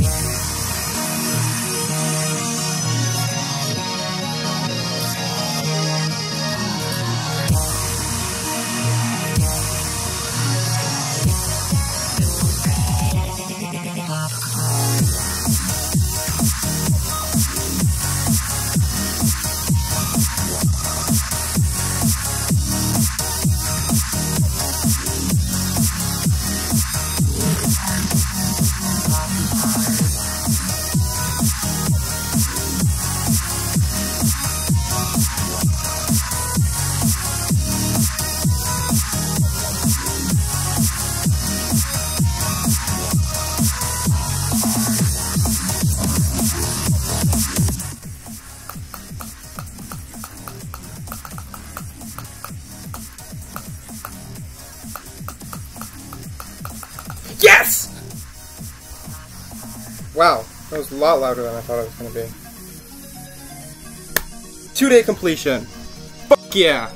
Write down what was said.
Yeah. Yes! Wow, that was a lot louder than I thought it was going to be. Two day completion. Fuck yeah!